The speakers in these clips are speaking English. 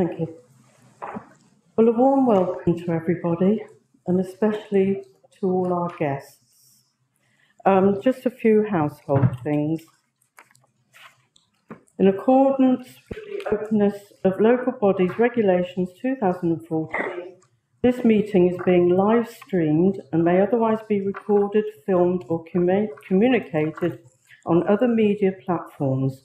Thank you. Well, a warm welcome to everybody, and especially to all our guests. Um, just a few household things. In accordance with the Openness of Local Bodies Regulations 2014, this meeting is being live streamed and may otherwise be recorded, filmed, or commu- communicated on other media platforms.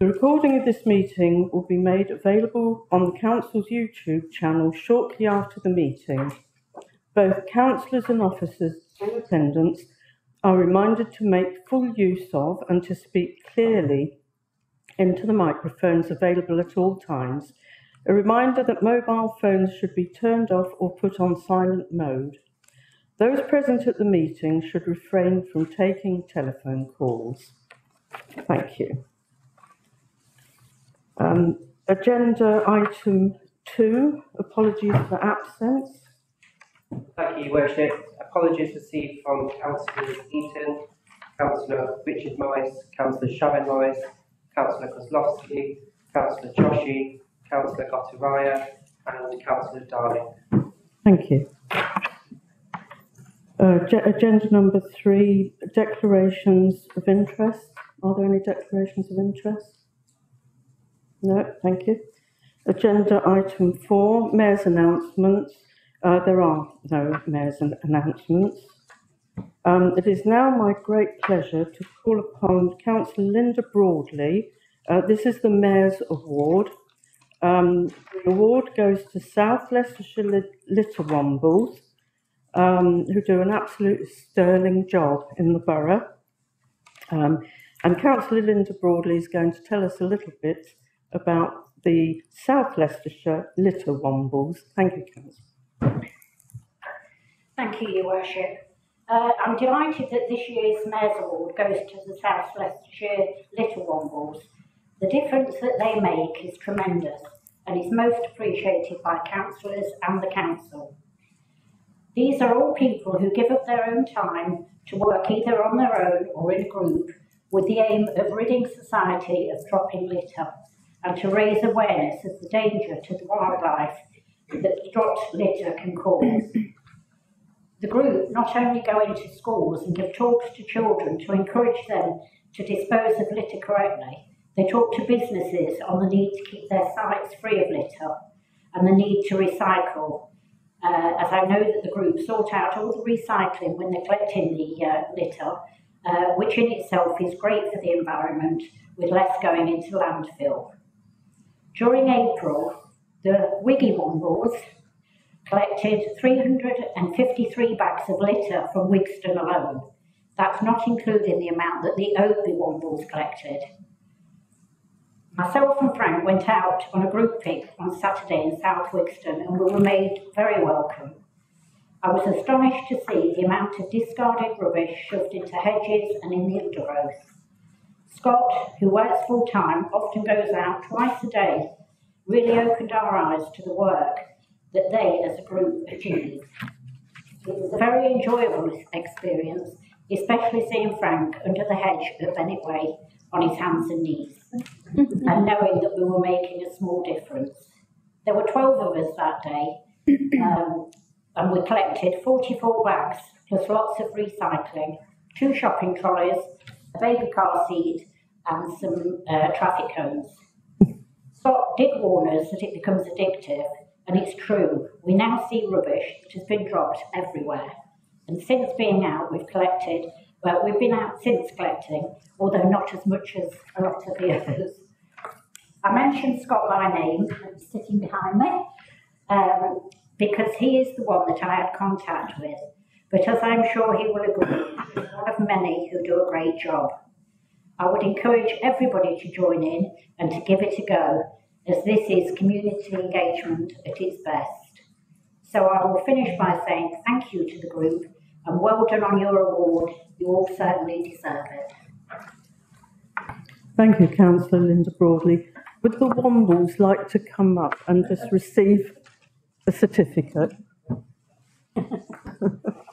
The recording of this meeting will be made available on the Council's YouTube channel shortly after the meeting. Both councillors and officers in attendance are reminded to make full use of and to speak clearly into the microphones available at all times. A reminder that mobile phones should be turned off or put on silent mode. Those present at the meeting should refrain from taking telephone calls. Thank you. Um, agenda item two, apologies for absence. Thank you, Your Worship. Apologies received from Councillor Eaton, Councillor Richard Mice, Councillor Sharon Mice, Councillor Kozlowski, Councillor Joshi, Councillor Gottaraya, and Councillor Darling. Thank you. Uh, agenda number three, declarations of interest. Are there any declarations of interest? No, thank you. Agenda item four, mayor's announcements. Uh, there are no mayor's an- announcements. Um, it is now my great pleasure to call upon Councillor Linda Broadley. Uh, this is the Mayor's Award. Um, the award goes to South Leicestershire Lit- Litter Wombles, um, who do an absolutely sterling job in the borough. Um, and Councillor Linda Broadley is going to tell us a little bit about the South Leicestershire Litter Wombles. Thank you, Councillor. Thank you, Your Worship. Uh, I'm delighted that this year's Mayor's Award goes to the South Leicestershire litter Wombles. The difference that they make is tremendous and is most appreciated by councillors and the council. These are all people who give up their own time to work either on their own or in a group with the aim of ridding society of dropping litter and to raise awareness of the danger to the wildlife that dropped litter can cause. The group not only go into schools and give talks to children to encourage them to dispose of litter correctly, they talk to businesses on the need to keep their sites free of litter and the need to recycle. Uh, as I know that the group sort out all the recycling when they're collecting the uh, litter, uh, which in itself is great for the environment with less going into landfill. During April, the Wiggy Wombles collected 353 bags of litter from Wigston alone. That's not including the amount that the Oadby Wombles collected. Myself and Frank went out on a group pick on Saturday in South Wigston and we were made very welcome. I was astonished to see the amount of discarded rubbish shoved into hedges and in the undergrowth. Scott, who works full time, often goes out twice a day, really opened our eyes to the work that they as a group achieved. It was a very enjoyable experience, especially seeing Frank under the hedge at Bennett Way on his hands and knees and knowing that we were making a small difference. There were 12 of us that day, um, and we collected 44 bags plus lots of recycling, two shopping trolleys, a baby car seat, and some uh, traffic cones. Scott did warn us that it becomes addictive, and it's true. We now see rubbish that has been dropped everywhere. And since being out, we've collected, well, we've been out since collecting, although not as much as a lot of the others. I mentioned Scott by name, sitting behind me, um, because he is the one that I had contact with. But as I'm sure he will agree, he's one of many who do a great job. I would encourage everybody to join in and to give it a go, as this is community engagement at its best. So I will finish by saying thank you to the group and well done on your award. You all certainly deserve it. Thank you, Councillor Linda Broadley. Would the Wombles like to come up and just receive the certificate?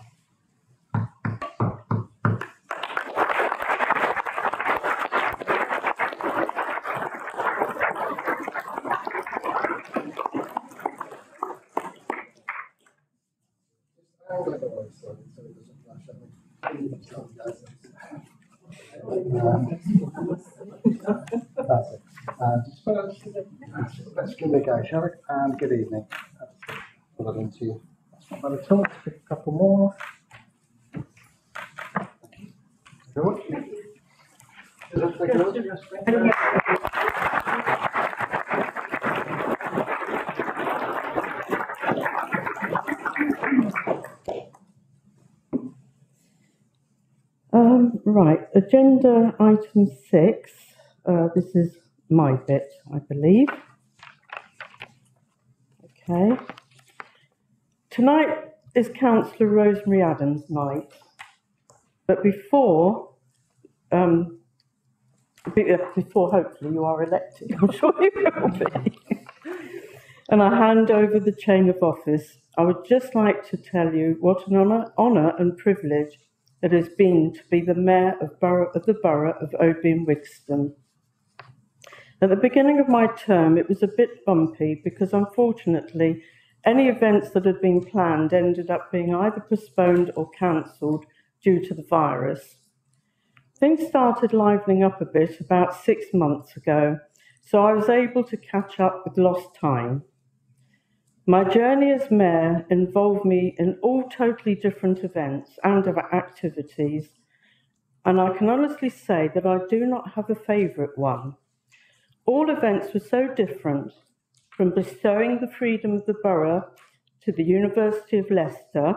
I'm gonna go away slowly so it doesn't flash at me. That's it. Uh, just let's, let's give it a go, shall we? And good evening. Put that into you. That's not bad at all. Let's pick a couple more. Thank you very much. Is that taken over? Yes, thank you. Um, right, agenda item six, uh, this is my bit, I believe. Okay. Tonight is councillor Rosemary Adams' night, but before, um, uh, before hopefully you are elected, I'm sure you will be. and I hand over the chain of office, I would just like to tell you what an honour, honour and privilege it has been to be the mayor of, borough, of the borough of and Wigston. At the beginning of my term, it was a bit bumpy because unfortunately, any events that had been planned ended up being either postponed or cancelled due to the virus. Things started livening up a bit about six months ago, so I was able to catch up with lost time. My journey as mayor involved me in all totally different events and activities, and I can honestly say that I do not have a favourite one. All events were so different, from bestowing the freedom of the borough to the University of Leicester,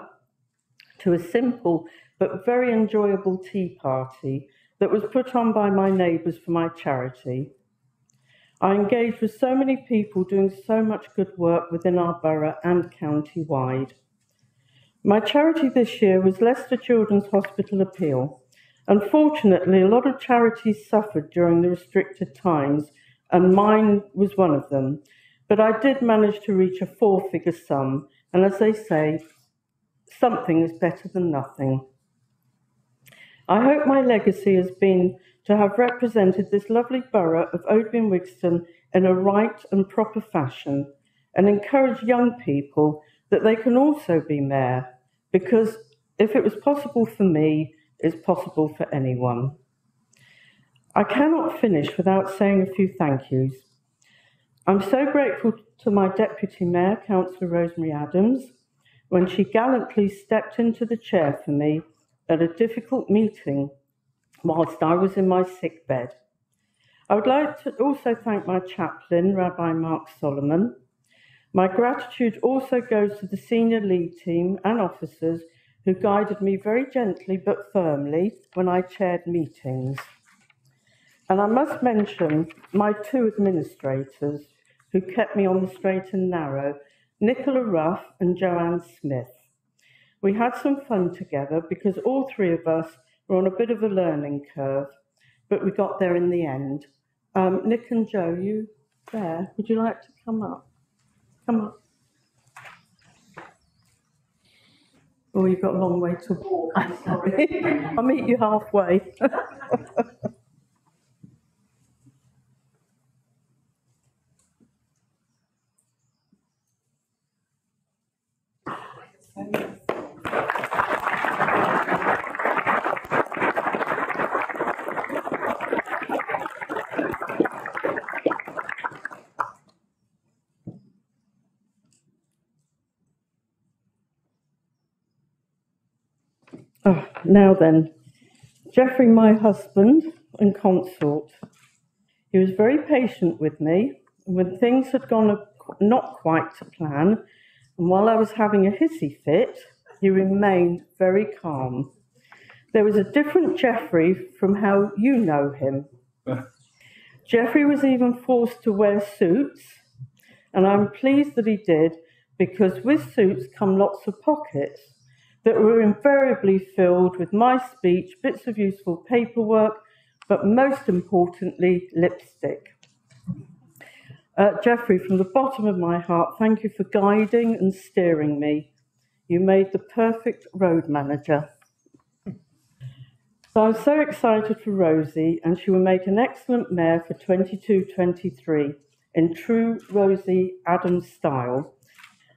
to a simple but very enjoyable tea party that was put on by my neighbours for my charity. I engaged with so many people doing so much good work within our borough and county wide. My charity this year was Leicester Children's Hospital Appeal. Unfortunately, a lot of charities suffered during the restricted times, and mine was one of them. But I did manage to reach a four figure sum, and as they say, something is better than nothing. I hope my legacy has been to have represented this lovely borough of Oadby and Wigston in a right and proper fashion and encourage young people that they can also be mayor because if it was possible for me, it's possible for anyone. I cannot finish without saying a few thank yous. I'm so grateful to my Deputy Mayor, Councillor Rosemary Adams, when she gallantly stepped into the chair for me at a difficult meeting whilst I was in my sick bed. I would like to also thank my chaplain, Rabbi Mark Solomon. My gratitude also goes to the senior lead team and officers who guided me very gently but firmly when I chaired meetings. And I must mention my two administrators who kept me on the straight and narrow, Nicola Ruff and Joanne Smith. We had some fun together because all three of us were on a bit of a learning curve, but we got there in the end. Um, Nick and Joe, you there? Would you like to come up? Come up. Oh, you've got a long way to walk. I'm sorry. I'll meet you halfway. Oh, now then, Geoffrey, my husband and consort, he was very patient with me. And when things had gone not quite to plan, and while I was having a hissy fit, he remained very calm. There was a different Geoffrey from how you know him. Geoffrey was even forced to wear suits, and I'm pleased that he did because with suits come lots of pockets that were invariably filled with my speech, bits of useful paperwork, but most importantly, lipstick. Uh, Geoffrey, from the bottom of my heart, thank you for guiding and steering me. You made the perfect road manager. So I'm so excited for Rosie, and she will make an excellent mayor for 22 23 in true Rosie Adams style.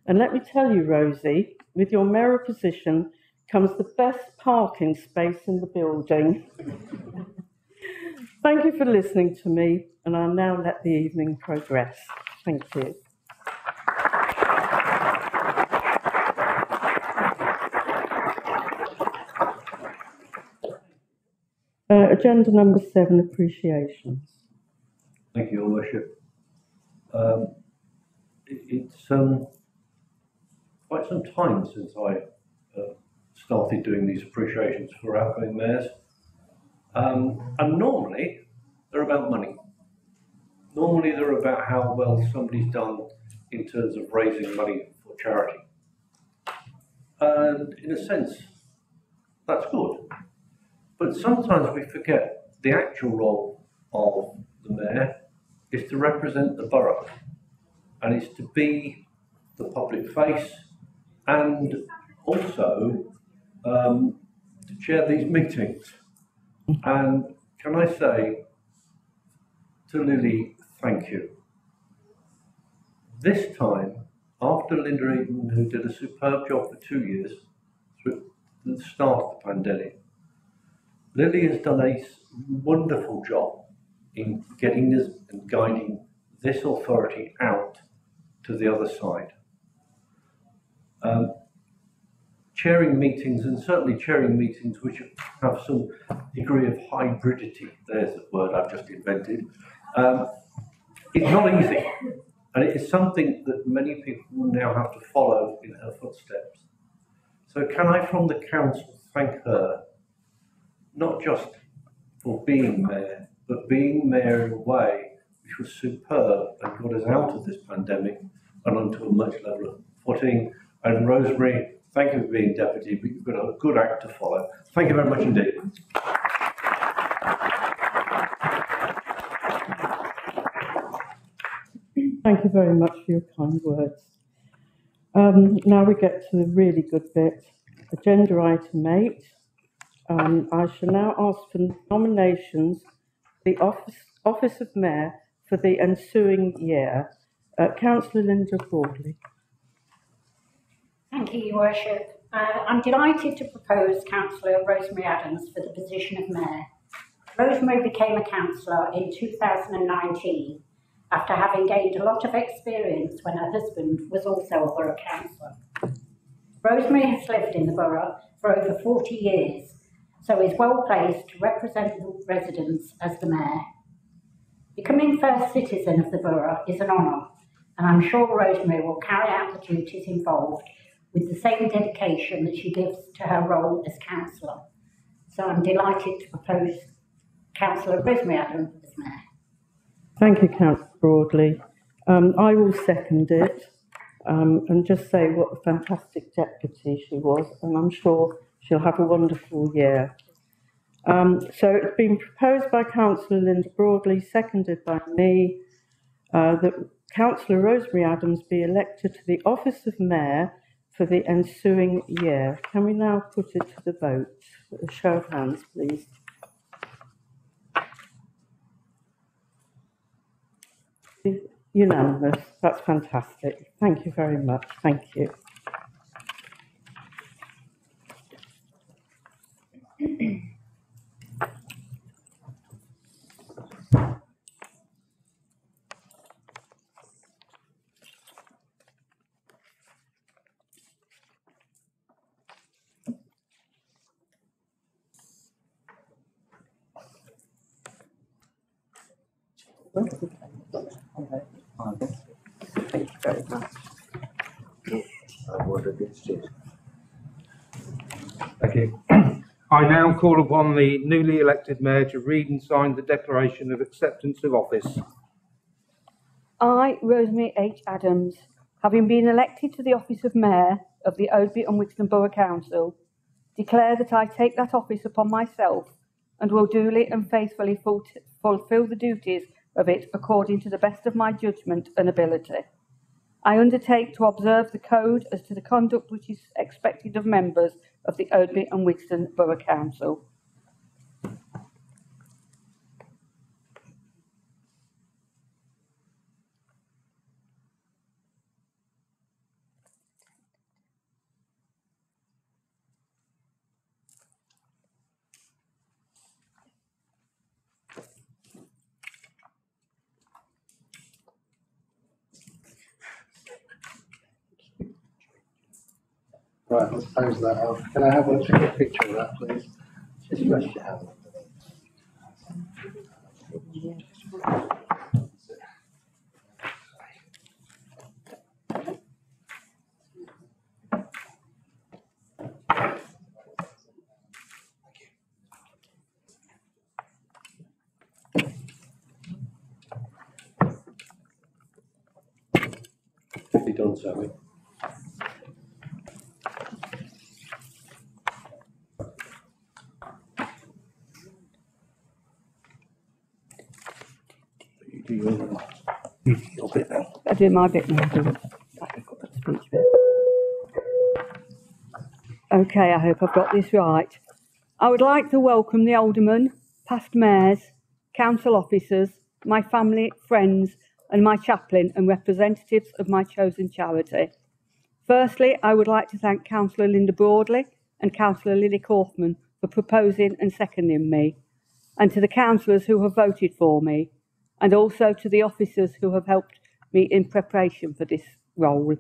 And let me tell you, Rosie, with your mayoral position comes the best parking space in the building. Thank you for listening to me, and I'll now let the evening progress. Thank you. Uh, agenda number seven, appreciations. Thank you, Your Worship. Um, it- it's, um, quite some time since I, uh, started doing these appreciations for outgoing mayors. Um, and normally, they're about money. Normally, they're about how well somebody's done in terms of raising money for charity. And in a sense, that's good. But sometimes we forget the actual role of the mayor is to represent the borough and is to be the public face and also um, to chair these meetings. And can I say to Lily, thank you. This time, after Linda Eaton, who did a superb job for two years through the start of the pandemic, Lily has done a wonderful job in getting this and guiding this authority out to the other side. Um, chairing meetings and certainly chairing meetings which have some degree of hybridity, there's the word I've just invented, um, it's not easy. And it is something that many people will now have to follow in her footsteps. So can I, from the council, thank her not just for being mayor, but being mayor in a way which was superb and got us out of this pandemic and onto a much leveler footing. And Rosemary, thank you for being deputy, but you've got a good act to follow. Thank you very much indeed. Thank you very much for your kind words. Um, now we get to the really good bit. Agenda item eight. Um, I shall now ask for nominations for the office, office of mayor for the ensuing year. Uh, Councillor Linda Broadley. Thank you, Your Worship. Uh, I'm delighted to propose Councillor Rosemary Adams for the position of Mayor. Rosemary became a councillor in 2019 after having gained a lot of experience when her husband was also a borough councillor. Rosemary has lived in the borough for over 40 years, so is well placed to represent the residents as the Mayor. Becoming first citizen of the borough is an honour, and I'm sure Rosemary will carry out the duties involved with the same dedication that she gives to her role as councillor. So I'm delighted to propose Councillor Rosemary Adams as Mayor. Thank you, Councillor Broadley. Um, I will second it um, and just say what a fantastic deputy she was, and I'm sure she'll have a wonderful year. Um, so it's been proposed by Councillor Linda Broadley, seconded by me, uh, that Councillor Rosemary Adams be elected to the office of Mayor for the ensuing year. Can we now put it to the vote? A show of hands, please. Unanimous. That's fantastic. Thank you very much. Thank you. Much. Thank you. I now call upon the newly elected mayor to read and sign the declaration of acceptance of office. I, Rosemary H. Adams, having been elected to the office of Mayor of the Oadby and Wigston Borough Council, declare that I take that office upon myself and will duly and faithfully fulfil the duties of it according to the best of my judgment and ability. I undertake to observe the code as to the conduct which is expected of members of the Oadby and Wigston Borough Council. That off. Can I have a picture of that, please? Just rest your hand. Zoe. You do your, you do your bit now. I do my bit now. Okay, I hope I've got this right. I would like to welcome the aldermen, past mayors, council officers, my family, friends, and my chaplain and representatives of my chosen charity. Firstly, I would like to thank Councillor Linda Broadley and Councillor Lily Kaufman for proposing and seconding me, and to the councillors who have voted for me, and also to the officers who have helped me in preparation for this role.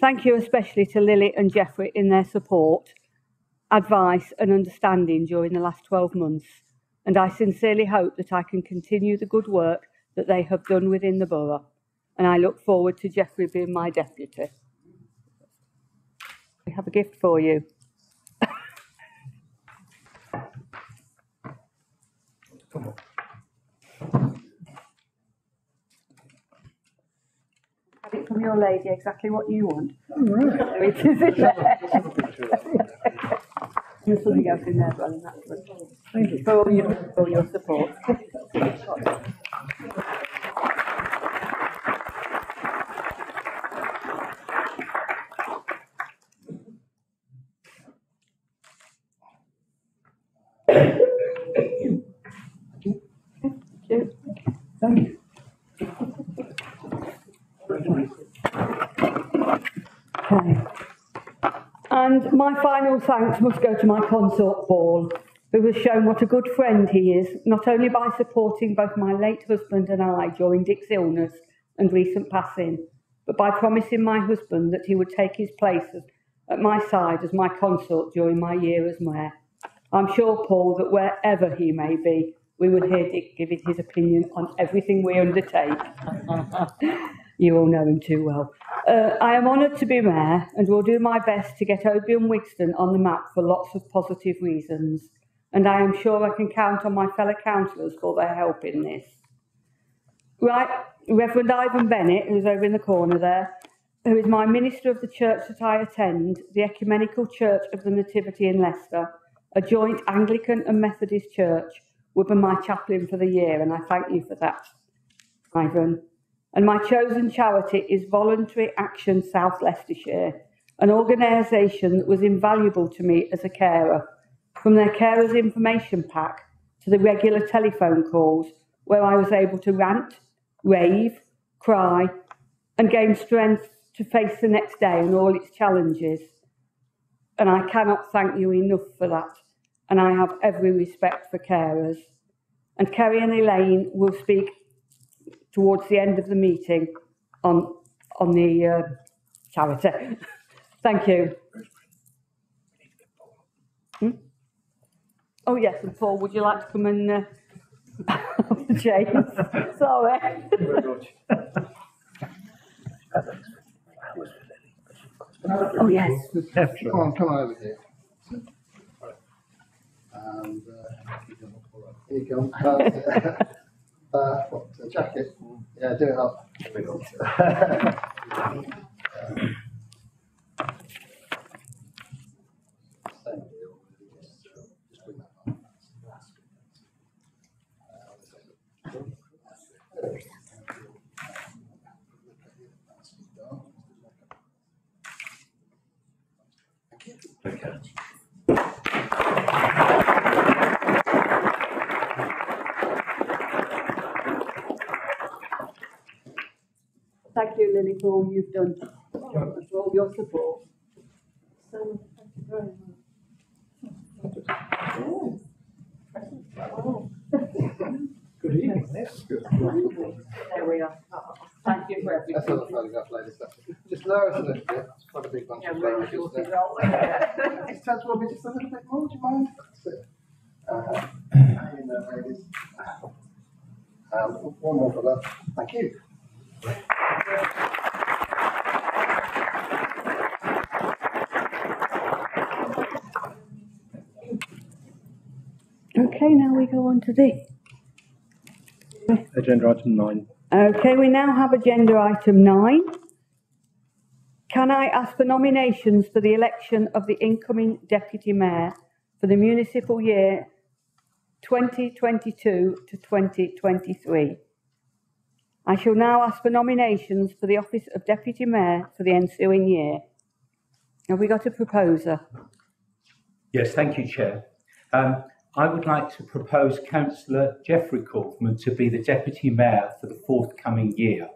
Thank you especially to Lily and Jeffrey in their support, advice and understanding during the last 12 months, and I sincerely hope that I can continue the good work that they have done within the borough, and I look forward to Jeffrey being my deputy. We have a gift for you. From your lady, exactly what you want. Oh, there it is in there. There's something else in there as well, and that's good. Thank you. For all your, for all your support. my final thanks must go to my consort Paul, who has shown what a good friend he is, not only by supporting both my late husband and I during Dick's illness and recent passing, but by promising my husband that he would take his place at my side as my consort during my year as mayor. I'm sure, Paul, that wherever he may be, we will hear Dick giving his opinion on everything we undertake. you all know him too well. Uh, I am honoured to be mayor and will do my best to get Oadby Wigston on the map for lots of positive reasons. And I am sure I can count on my fellow councillors for their help in this. Right, Reverend Ivan Bennett, who's over in the corner there, who is my minister of the church that I attend, the Ecumenical Church of the Nativity in Leicester, a joint Anglican and Methodist church, will be my chaplain for the year, and I thank you for that, Ivan. And my chosen charity is Voluntary Action South Leicestershire, an organisation that was invaluable to me as a carer, from their carers information pack to the regular telephone calls where I was able to rant, rave, cry, and gain strength to face the next day and all its challenges. And I cannot thank you enough for that. And I have every respect for carers. And Kerry and Elaine will speak towards the end of the meeting on, on the uh, charity. Thank you. Hmm? Oh, yes, and Paul, would you like to come and, uh, James, sorry. Oh, yes. Come on, come on over here. And, uh, here you go. Uh, what, a jacket? Yeah, do it up. Okay. Thank you, Lily, for all you've done, and for all your support. So, thank you very much. Good evening. That's good. There we are. Thank you for That's everything. another photograph, ladies. Just lower us a little bit. That's quite a big bunch Yeah, of we're flowers, sure isn't it? it's Just touch Robbie just a little bit more, do you mind? That's it. Uh, in there, ladies. Um, one more for that, thank you. Okay, now we go on to the, Agenda item nine. okay, we now have agenda item nine. Can I ask for nominations for the election of the incoming deputy mayor for the municipal year 2022 to 2023? I shall now ask for nominations for the office of deputy mayor for the ensuing year. Have we got a proposer? Yes, thank you, Chair. Um, I would like to propose Councillor Geoffrey Kaufman to be the Deputy Mayor for the forthcoming year.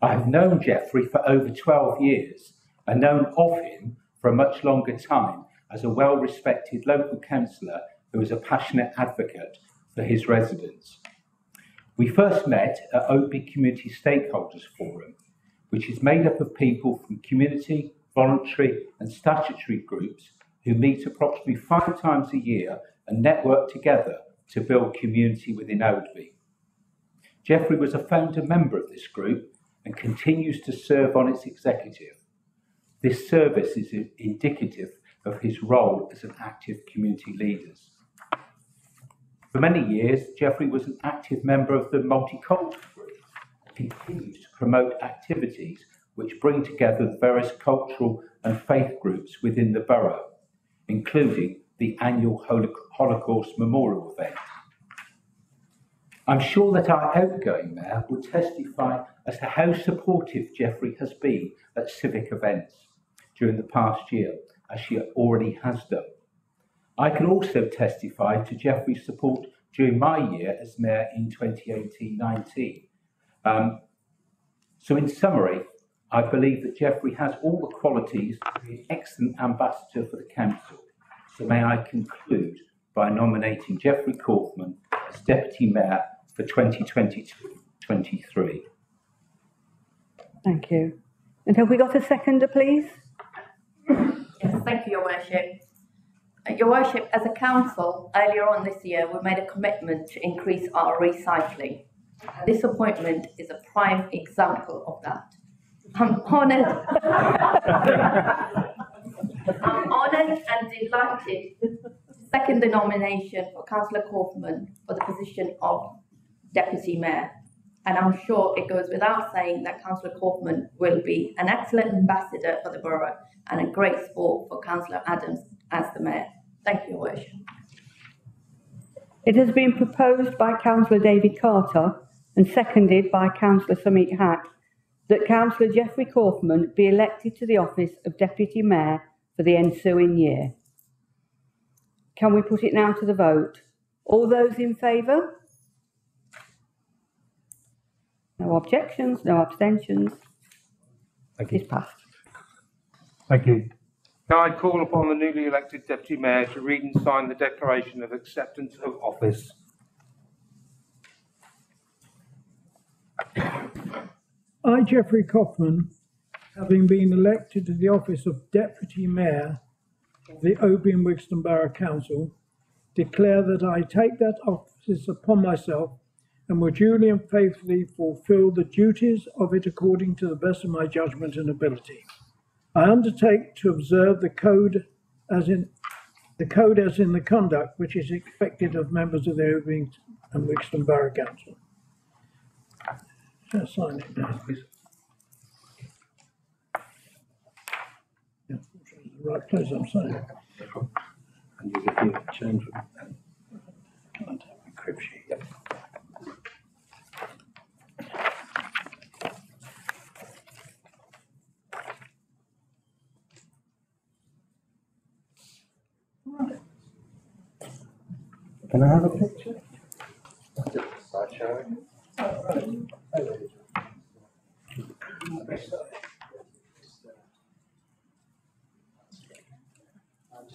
I have known Geoffrey for over 12 years and known of him for a much longer time as a well-respected local councillor who is a passionate advocate for his residents. We first met at Oadby Community Stakeholders Forum, which is made up of people from community, voluntary and statutory groups who meet approximately five times a year and network together to build community within Oadby. Geoffrey was a founder member of this group and continues to serve on its executive. This service is indicative of his role as an active community leader. For many years, Geoffrey was an active member of the Multicultural Group and continues to promote activities which bring together the various cultural and faith groups within the borough, including the annual Holocaust Memorial event. I'm sure that our outgoing mayor will testify as to how supportive Geoffrey has been at civic events during the past year, as she already has done. I can also testify to Geoffrey's support during my year as mayor in 2018-19. Um, so in summary, I believe that Geoffrey has all the qualities to be an excellent ambassador for the council. So may I conclude by nominating Jeffrey Kaufman as Deputy Mayor for 2022-23. Thank you. And have we got a seconder, please? Yes, thank you, Your Worship. Your Worship, as a council, earlier on this year, we made a commitment to increase our recycling. This appointment is a prime example of that. I'm honoured. Delighted to second the nomination for Councillor Kaufman for the position of Deputy Mayor. And I'm sure it goes without saying that Councillor Kaufman will be an excellent ambassador for the borough and a great support for Councillor Adams as the Mayor. Thank you, Your Worship. It has been proposed by Councillor David Carter and seconded by Councillor Samia Haq that Councillor Geoffrey Kaufman be elected to the office of Deputy Mayor for the ensuing year. Can we put it now to the vote? All those in favour? No objections, no abstentions. Thank It's passed. Thank you. Can I call upon the newly elected deputy mayor to read and sign the declaration of acceptance of office? I, Geoffrey Kaufman, having been elected to the office of Deputy Mayor of the Oadby and Wigston Borough Council, declare that I take that office upon myself and will duly and faithfully fulfil the duties of it according to the best of my judgment and ability. I undertake to observe the code as in the code as in the conduct which is expected of members of the Oadby and Wigston Borough Council. Sign it now? Yeah, the right place I'm signing. And you if you change it. Can't have a crib sheet. Can I have a picture? Start showing. That's good.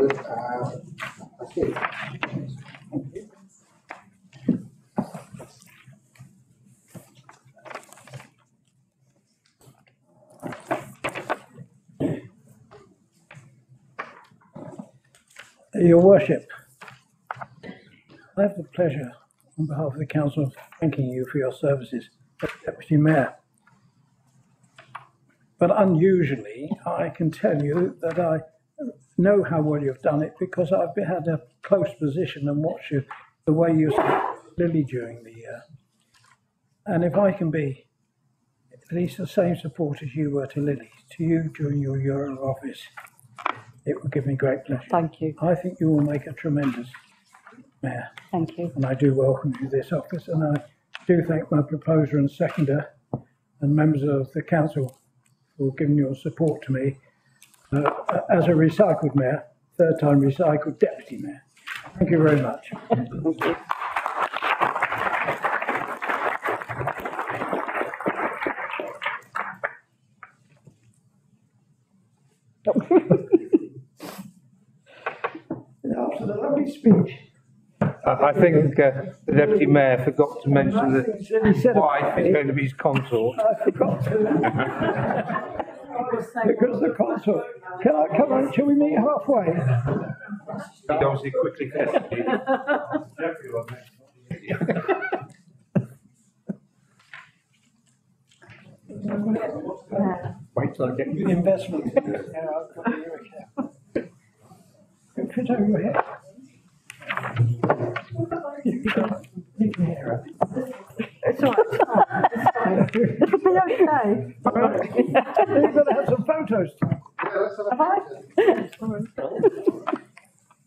Uh. Your worship, I have the pleasure on behalf of the council of thanking you for your services as deputy mayor. But unusually, I can tell you that I know how well you've done it because I've had a close position and watched you, the way you Lily during the year. And if I can be at least the same support as you were to Lily, to you during your year of office, it would give me great pleasure. Thank you, I think you will make a tremendous mayor, thank you. and I do welcome you to this office, and I do thank my proposer and seconder and members of the council for giving your support to me uh, as a recycled mayor, third time recycled deputy mayor. Thank you very much. Thank you. After the lovely speech. I, I think uh, the deputy mayor forgot to mention that He said- he said- his wife is going to be his consort. I forgot to. Because the consort, can I uh, come on, shall we meet halfway? He obviously quickly tested. Wait till I get you. Investment. Yeah, I've got the ear account. Don't fit over your head. You can't leave your hair up. It's all right. It'll be okay. You've got to have some photos. Yeah, let's have a Have I? picture.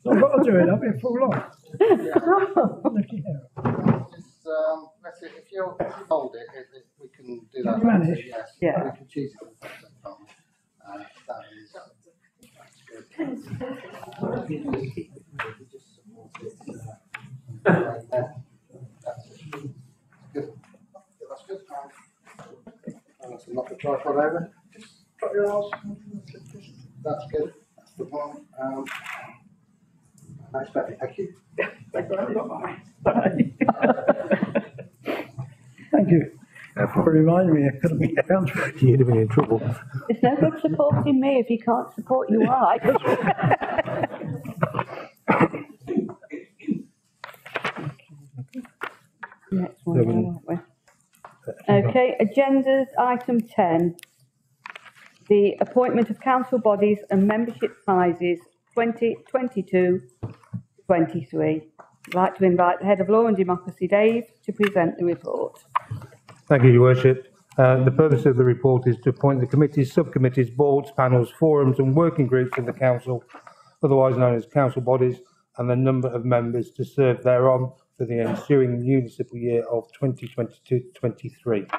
I've got to do it, I'll be full on. Lift your hair up. Just, um, let's see, if you if you hold it, if, if we can do that. Can you manage? Yes. Yeah. We can choose it. Uh, that is, that's good. Right there. That's it. Good. That's good. And let's knock the tripod over. Just drop your arms. That's good. That's the one. Um, nice, Becky. Thank you. Thank you Bye. Thank you. for reminding me, I could have been counted. You'd have been in trouble. It's no good supporting me if he can't support you right. Next one, Seven. aren't we? Okay, agendas, item ten. The appointment of council bodies and membership sizes 2022 23. I'd like to invite the Head of Law and Democracy, Dave, to present the report. Thank you, Your Worship. Uh, the purpose of the report is to appoint the committees, subcommittees, boards, panels, forums and working groups in the council, otherwise known as council bodies, and the number of members to serve thereon for the ensuing municipal year of 2022-23.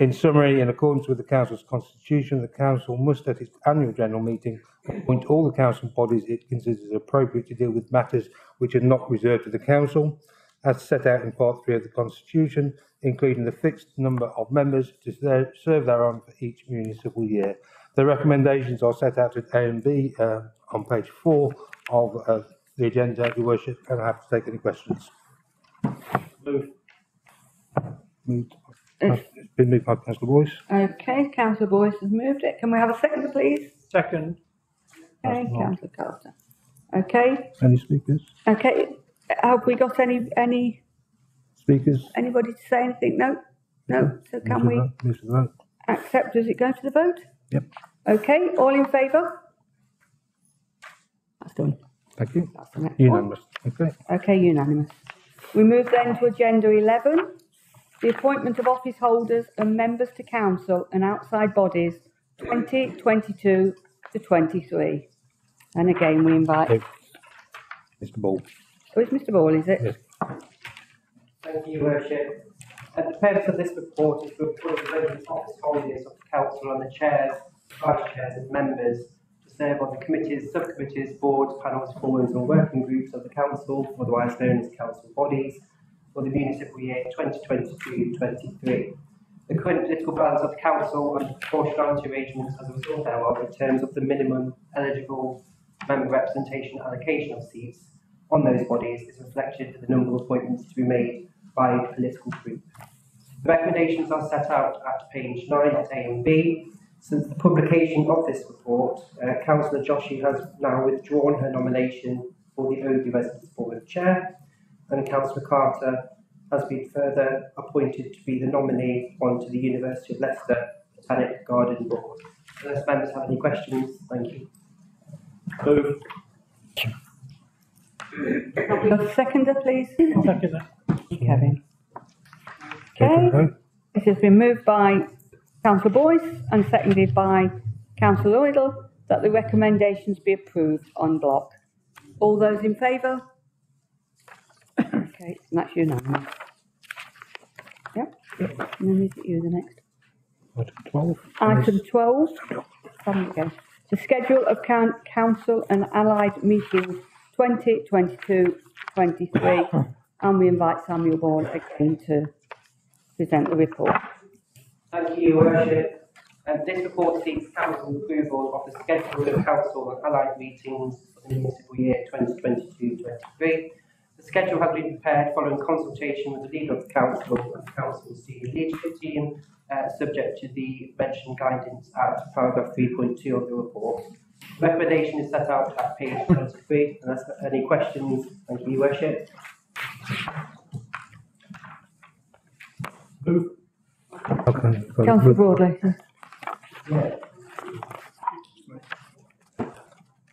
In summary, in accordance with the council's constitution, the council must at its annual general meeting appoint all the council bodies it considers appropriate to deal with matters which are not reserved to the council, as set out in part three of the constitution, including the fixed number of members to ser- serve thereon for each municipal year. The recommendations are set out at A and B uh, on page four of uh, the agenda, Your Worship, and I have to take any questions. Move. Moved. It's been moved by councillor Boyce. Okay, councillor Boyce has moved it. Can we have a second, please? Second. Okay, councillor Carter. Okay, Any speakers? okay. Have we got any, any, Speakers? anybody to say anything? No? No? So can we Move to the vote. accept, does it go to the vote? Yep. Okay, all in favour? That's done. Thank you. That's the next one. Unanimous. Okay. Okay, unanimous. We move then to agenda eleven, the appointment of office holders and members to council and outside bodies twenty twenty-two to twenty-three. And again, we invite, Okay. Mr Ball. oh, it's Mr Ball, is it? Yes. Thank you, Your Worship. Uh, the purpose of this report is to appoint the relevant office holders of the council and the chairs, vice chairs and members to serve on the committees, subcommittees, boards, panels, forums and working groups of the council, otherwise known as council bodies, for the municipal year 2022-23. The current political balance of the council and proportionality arrangements as a result thereof in terms of the minimum eligible member representation allocation of seats on those bodies is reflected in the number of appointments to be made by political group. The recommendations are set out at page 9 at A and B. Since the publication of this report, uh, Councillor Joshi has now withdrawn her nomination for the Oadby Residents Board of Chair, and Councillor Carter has been further appointed to be the nominee onto the University of Leicester Botanic Garden Board. Unless members have any questions, thank you. Move. Can a seconder, please? Second that. Kevin. Okay, this has been moved by councillor Boyce and seconded by councillor Idle that the recommendations be approved on block. All those in favour? Okay, and that's unanimous. Yep, and then is it you the next? Item twelve. Item twelve, come again, the schedule of council and allied meetings 2022-23, and we invite Samuel Bourne again to present the report. Thank you, Your Worship. Um, this report seeks council approval of the schedule of council and allied meetings for the municipal year 2022-23. The schedule has been prepared following consultation with the leader of the council and the council's senior leadership team, uh, subject to the mentioned guidance at paragraph 3.2 of the report. The Recommendation is set out at page 23. Unless any questions, thank you, Worship. Move. Okay. Councillor Broadley.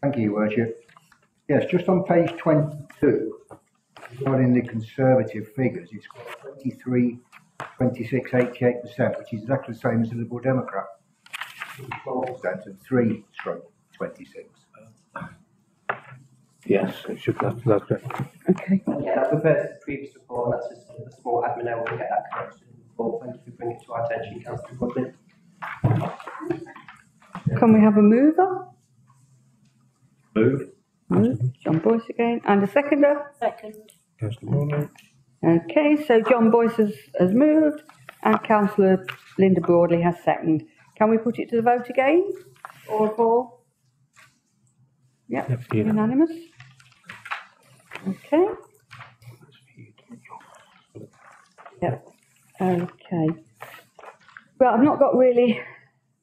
Thank you, Your Worship. Yes, just on page twenty-two, regarding the conservative figures, it's 23, 26, 88 percent, which is exactly the same as the Liberal Democrat. Twelve percent and three stroke twenty-six. Yes, it should, that's, that's correct. Okay, Yeah, that refers to the previous report, and that's just a small admin error, we'll get that corrected in report. Thank you for bringing it to our attention, councillor Godwin. can we have a mover? Move. Move, John Boyce again, and a seconder? Second. Councillor Morley. Okay, so John Boyce has, has moved and councillor Linda Broadley has seconded. Can we put it to the vote again? All four? Yep, Yep, yeah. unanimous. Okay. Yep, okay. Well, I've not got really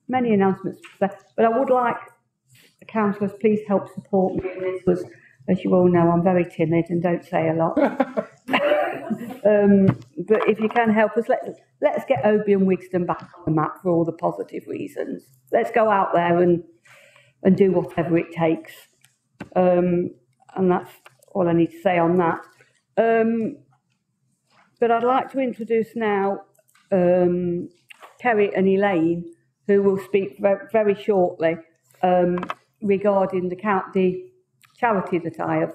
many announcements, but but I would like the councillors, please help support me in this, because as you all know, I'm very timid and don't say a lot. Um, but if you can help us, let, let's get Oadby and Wigston back on the map for all the positive reasons. Let's go out there and, and do whatever it takes. Um, and that's all I need to say on that. Um, but I'd like to introduce now um, Kerry and Elaine, who will speak very shortly um, regarding the, count, the charity that I have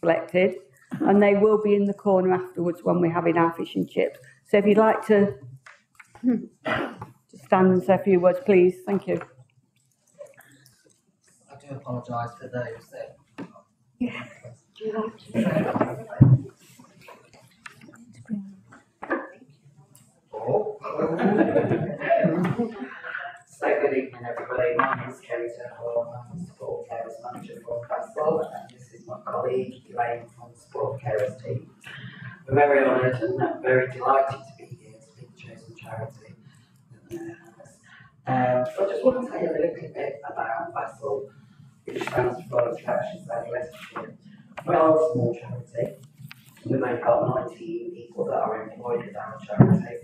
selected. And they will be in the corner afterwards when we're having our fish and chips. So if you'd like to just stand and say a few words, please. Thank you. I do apologise for those that. So good evening everybody, my name is Kerry Turnbull, I'm the Sport Carers Manager for Crestwell and this is my colleague Elaine from the Sport Carers team. We're very honoured and I'm very delighted to be here to be the chosen charity. Um, so I just want to tell you a little bit about VASL, which stands for Volunteer Action South Leicestershire. We are a small charity, we make up nineteen people that are employed at our charity,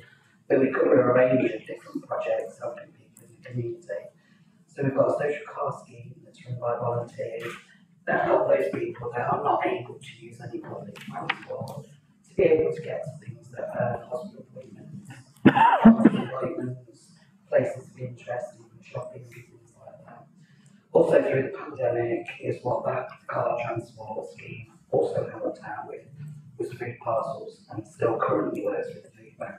but we cover a range of different projects helping people in the community. So we've got a social car scheme that's run by volunteers that help those people that are not able to use any public transport to be able to get to things that are hospital appointments, appointments, places of interest, even shopping, things like that. Also through the pandemic is what that car transport scheme also helped out with, was food parcels and still currently works with the food bank.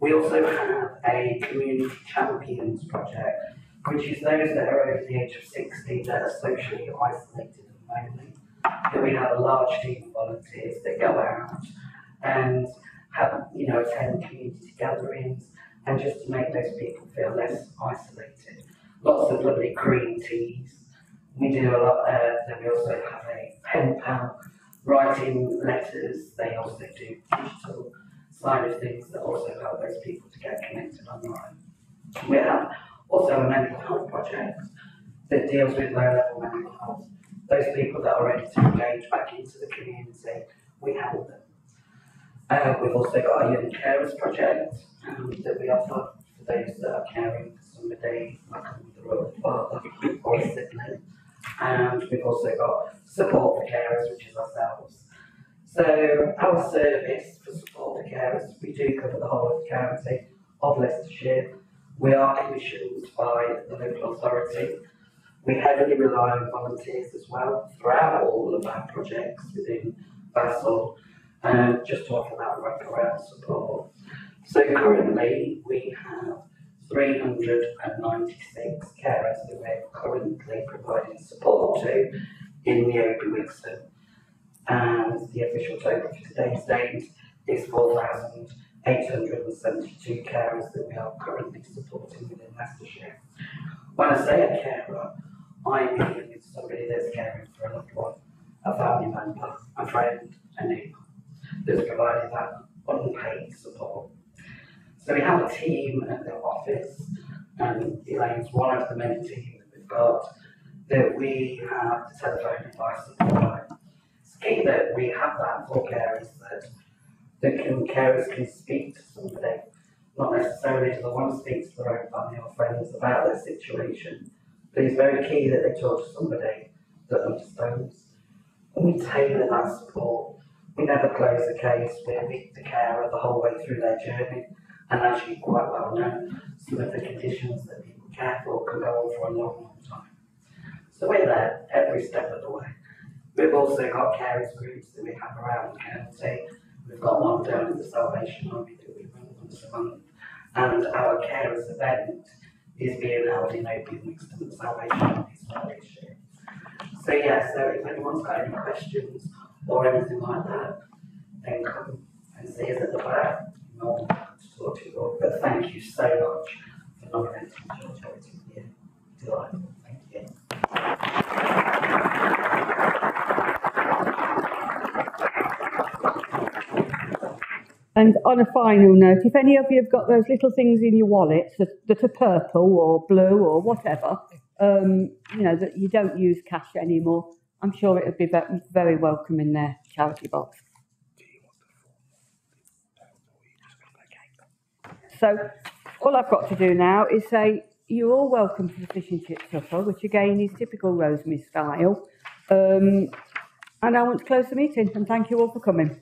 We also have a community champions project which is those that are over the age of sixty that are socially isolated and lonely. That we have a large team of volunteers that go out and have, you know, attend community gatherings and just to make those people feel less isolated. Lots of lovely green teas. We do a lot, uh, then we also have a pen pal writing letters. They also do digital side of things that also help those people to get connected online. We have also a mental health project that deals with low level mental health. Those people that are ready to engage back into the community, we help them. Uh, we've also got a young carers project um, that we offer for those that are caring for somebody like a mother father or a sibling. And we've also got support for carers, which is ourselves. So our service for support carers, we do cover the whole of the county of Leicestershire. We are commissioned by the local authority. We heavily rely on volunteers as well throughout all of our projects within VASL, um, just to offer that wraparound support. So currently, we have three hundred and ninety-six carers that we're currently providing support to in the Oadby and Wigston. And the official total for today's date is four thousand eight hundred and seventy-two carers that we are currently supporting within Leicestershire. When I say a carer, I mean it's somebody that's caring for a loved one, a family member, a friend, a neighbour, that's providing that unpaid support. So we have a team at the office, and Elaine's one of the many teams that we've got, that we have the telephone advice support key that we have that for carers that, can, carers can speak to somebody, not necessarily do they want to speak to their own family or friends about their situation, but it's very key that they talk to somebody that understands. And we tailor that support. We never close the case, we meet the carer the whole way through their journey. And as you quite well know, some of the conditions that people care for can go on for a long, long time. So we're there every step of the way. We've also got carers groups that we have around the county. We've got one down in the Salvation Army that we run once a month. And our carers event is being held in Oadby and Wigston Salvation Army year. So yeah, so if anyone's got any questions or anything like that, then come and see us at the back. More happy to talk to you. But thank you so much for nominating George Heritage here. Delightful. Thank you. And on a final note, if any of you have got those little things in your wallets that, that are purple or blue or whatever, um, you know, that you don't use cash anymore, I'm sure it would be very welcome in their charity box. So all I've got to do now is say you're all welcome to the fish and chip supper, which again is typical Rosemary style. Um, and I want to close the meeting and thank you all for coming.